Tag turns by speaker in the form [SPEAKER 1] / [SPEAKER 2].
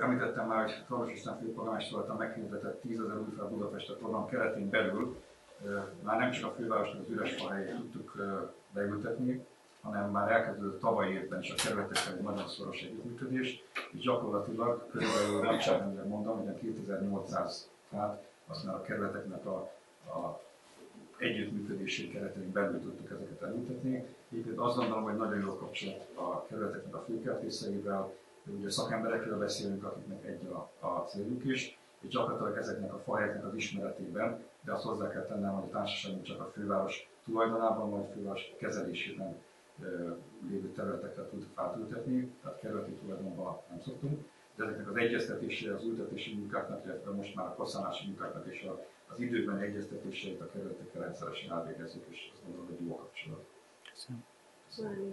[SPEAKER 1] említettem már, hogy Torosistán főpolgármester voltam, meghirdetett 10 ezer újfel Budapest a program keretén belül már nem csak a fővárosnak az üres fahelyét tudtuk beültetni, hanem már elkezdődött tavaly évben is a kerületekkel egy nagyon szoros együttműködés, és gyakorlatilag körülbelül nagyságrendileg mondom, hogy a 2800 fát azt már a kerületeknek a, a együttműködési keretein belül tudtuk ezeket elültetni. Egyébként azt gondolom, hogy nagyon jó kapcsolat a kerületeknek a főkertészeivel, ugye szakemberekről beszélünk, akiknek egy a, a céljuk is, és gyakorlatilag ezeknek a fajeknek az ismeretében, de azt hozzá kell tennem, hogy a társaságunk csak a főváros tulajdonában, vagy a főváros kezelésében lévő területekre tud fát ültetni, tehát kerületi tulajdonban nem szoktunk, de ezeknek az egyeztetésére, az ültetési munkáknak, illetve most már a kaszálási munkáknak és az időben egyeztetéseit a kerületekkel rendszeresen elvégezzük, és azt gondolom, hogy jó kapcsolat.
[SPEAKER 2] Köszönöm.